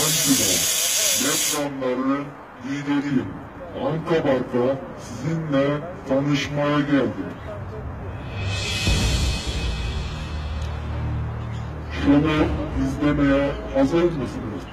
Akgüdağ. Depremlerin lideriyim. Ankabark'a sizinle tanışmaya geldim. Şunu izlemeye hazır mısınız?